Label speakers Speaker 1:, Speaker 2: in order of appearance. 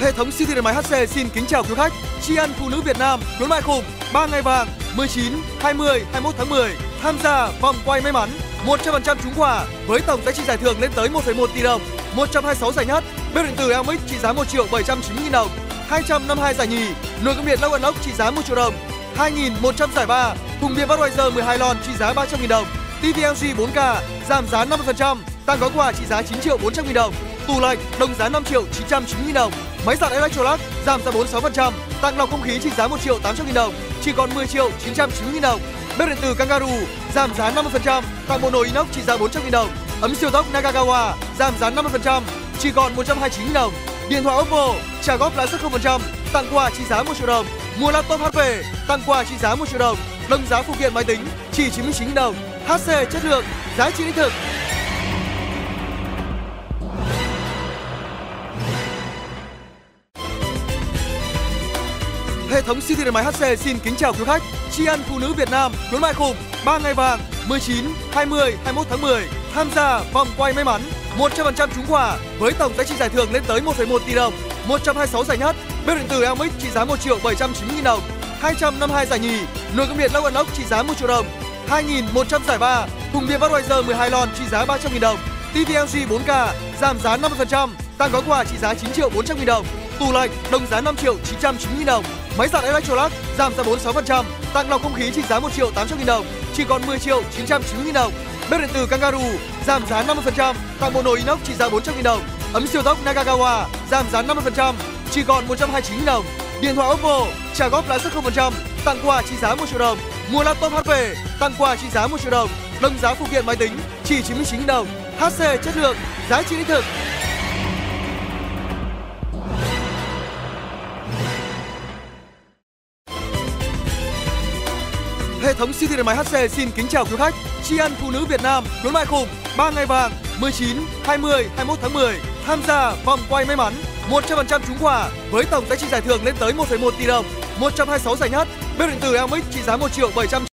Speaker 1: Hệ thống siêu thị điện máy HC xin kính chào quý khách. Tri ân phụ nữ Việt Nam khuyến mại khủng 3 ngày vàng 19, 20, 21 tháng 10 tham gia vòng quay may mắn 100% trúng quà với tổng giá trị giải thưởng lên tới 1,1 tỷ đồng, 126 giải nhất, bếp điện tử Elmix trị giá 1 triệu 790 000 đồng, 252 giải nhì, nồi cơm điện Lâu ốc trị giá 1 triệu đồng, 2.100 giải ba, thùng bia Budweiser 12 lon trị giá 300 000 đồng, TV LG 4K giảm giá 50%, tặng gói quà trị giá 9 triệu 400 000 đồng, tủ lạnh đồng giá 5 triệu 990 000 đồng, máy giặt Electrolux giảm giá 46%, tặng lọc không khí trị giá 1 triệu 800 000 đồng, chỉ còn 10 triệu 990 000 đồng. Bếp điện tử Kangaroo giảm giá 50%, tặng bộ nồi inox trị giá 400 000 đồng. Ấm siêu tốc Nagagawa giảm giá 50%, chỉ còn 129 000 đồng. Điện thoại Oppo trả góp lãi suất 0%, tặng quà trị giá 1 triệu đồng. Mua laptop HP tặng quà trị giá 1 triệu đồng. Đồng giá phụ kiện máy tính chỉ 99 000 đồng. HC chất lượng, giá trị đích thực. Hệ thống siêu thị điện máy HC xin kính chào quý khách. Tri ân phụ nữ Việt Nam khuyến mại khủng 3 ngày vàng 19, 20, 21 tháng 10 tham gia vòng quay may mắn 100% trúng quà với tổng giá trị giải thưởng lên tới 1,1 tỷ đồng, 126 giải nhất, bếp điện tử Elmix trị giá 1 triệu 790 000 đồng, 252 giải nhì, nồi cơm điện Lâu ốc trị giá 1 triệu đồng, 2.100 giải ba, thùng bia Budweiser 12 lon trị giá 300 000 đồng, TV LG 4K giảm giá 50%, tặng gói quà trị giá 9 triệu 400 000 đồng, tủ lạnh đồng giá 5 triệu 990 000 đồng, máy giặt Electrolux giảm giá 46%, tặng lọc không khí trị giá 1 triệu 800 nghìn đồng, chỉ còn 10 triệu 990 nghìn đồng. Bếp điện tử Kangaroo giảm giá 50%, tặng bộ nồi inox trị giá 400 nghìn đồng, ấm siêu tốc Nagagawa giảm giá 50%, chỉ còn 129 nghìn đồng. Điện thoại Oppo trả góp lãi suất 0%, tặng quà trị giá 1 triệu đồng. Mua laptop HP tặng quà trị giá 1 triệu đồng. Đồng giá phụ kiện máy tính chỉ 99 nghìn đồng. HC chất lượng, giá trị đích thực. Hệ thống siêu thị điện máy HC xin kính chào quý khách. Tri ân phụ nữ Việt Nam khuyến mại khủng 3 ngày vàng 19, 20, 21 tháng 10 tham gia vòng quay may mắn 100% trúng quà với tổng giá trị giải thưởng lên tới 1,1 tỷ đồng, 126 giải nhất, bếp điện tử Elmix trị giá 1 triệu 700